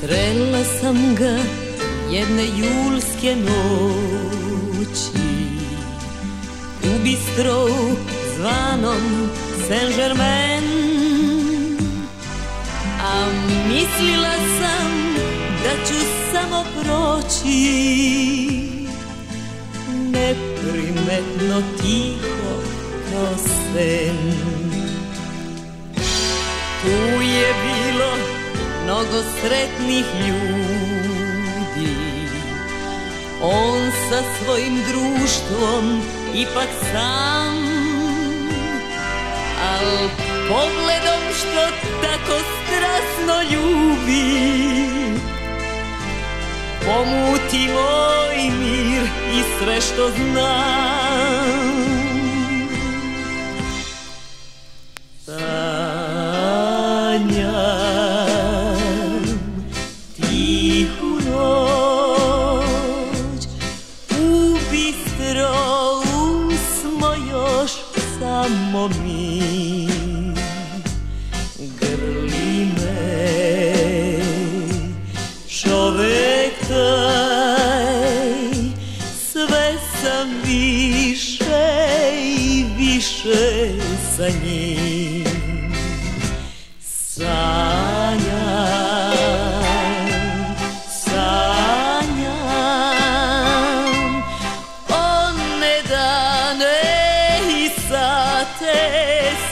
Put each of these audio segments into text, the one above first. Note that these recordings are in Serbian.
Srela sam ga jedne julske noći. U bistrou zvanom Saint-Germain. A mislila sam da ću samo proći. Neprimetno tiho kao sen. Tu je bilo mnogo sretnih ljudi. On sa svojim društvom ipak sam. Al pogledom što tako strasno ljubi Pomuti moj mir i sve što znam bistrou smo još samo mi. Grli me čovek taj sve sam više i više sa njim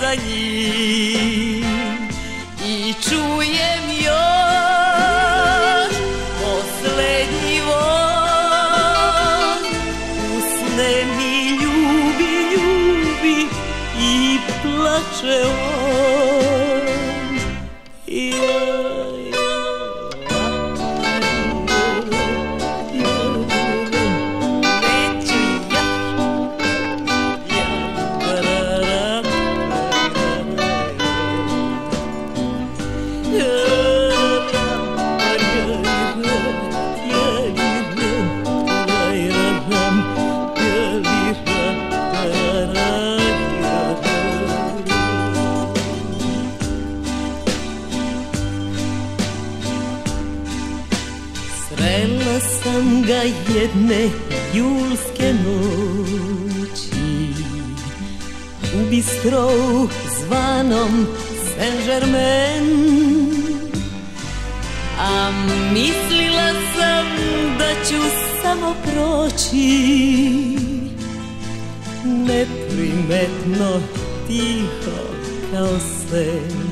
sa njim I čujem još poslednji von. Usne mi ljubi, ljubi i plače on sam ga jedne julske noći. U bistrou zvanom Saint-Germain. A mislila sam da ću samo proći. Neprimetno tiho kao sen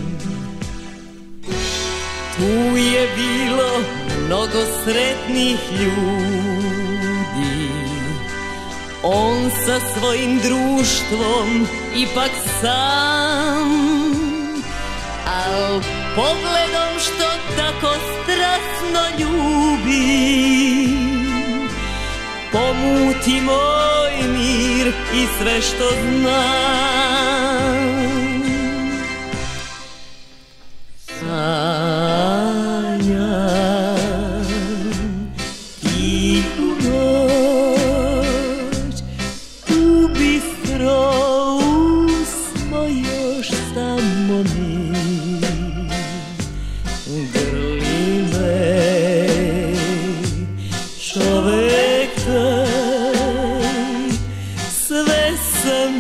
Tu je bilo mnogo sretnih ljudi. On sa svojim društvom ipak sam. Al pogledom što tako strasno ljubi Pomuti moj mir i sve što znam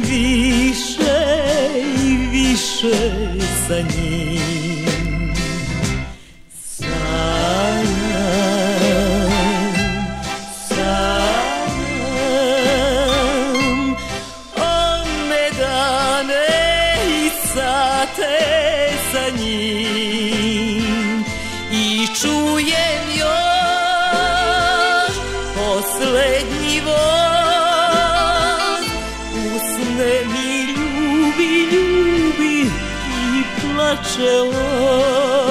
više i više sa njim sate sa njim. I čujem još poslednji voz. Usne mi ljubi, ljubi i plače on